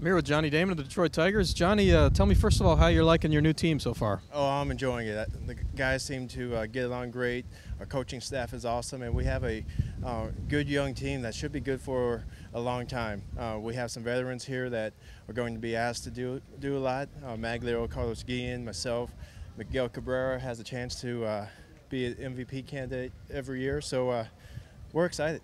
I'm here with Johnny Damon of the Detroit Tigers. Johnny, uh, tell me first of all how you're liking your new team so far. Oh, I'm enjoying it. The guys seem to uh, get along great. Our coaching staff is awesome, and we have a uh, good young team that should be good for a long time. Uh, we have some veterans here that are going to be asked to do do a lot. Uh, Magglio, Carlos Guillen, myself, Miguel Cabrera has a chance to uh, be an MVP candidate every year, so we're excited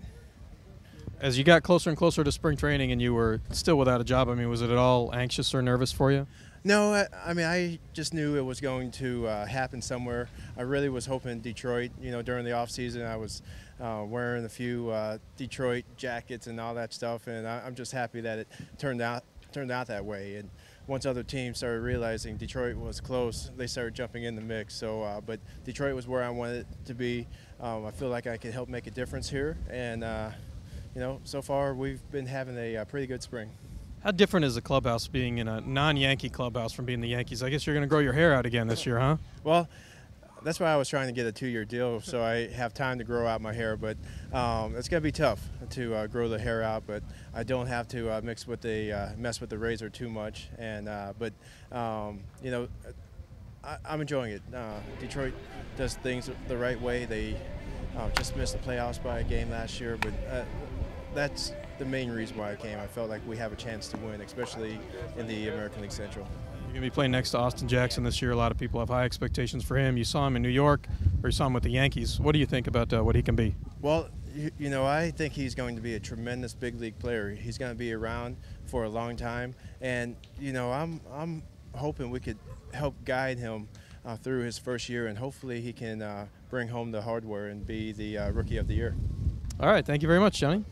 as you got closer and closer to spring training and you were still without a job, I mean, was it at all anxious or nervous for you? No, I, mean, I just knew it was going to uh, happen somewhere. I really was hoping Detroit, you know, during the off season, I was uh, wearing a few uh, Detroit jackets and all that stuff, and I, am just happy that it turned out turned out that way. And once other teams started realizing Detroit was close, they started jumping in the mix. So, uh, but Detroit was where I wanted it to be. Um, I feel like I could help make a difference here, and uh, you know, so far we've been having a, a uh, pretty good spring. How different is the clubhouse being in a non-Yankee clubhouse from being the Yankees? I guess you're going to grow your hair out again this year, huh? Well, that's why I was trying to get a two-year deal so I have time to grow out my hair. But um, it's going to be tough to uh, grow the hair out. But I don't have to uh, mix with the uh, mess with the razor too much. And uh, but um, you know, I, am enjoying it. Uh, Detroit does things the right way. They just missed the playoffs by a game last year, but that's the main reason why I came. I felt like we have a chance to win, especially in the American League Central. You're going to be playing next to Austin Jackson this year. A lot of people have high expectations for him. You saw him in New York, or you saw him with the Yankees. What do you think about uh, what he can be? Well, you, you, know, I think he's going to be a tremendous big league player. He's going to be around for a long time, and you know, I'm I'm hoping we could help guide him uh, through his first year, and hopefully he can uh, bring home the hardware and be the uh, rookie of the year. All right. Thank you very much, Johnny.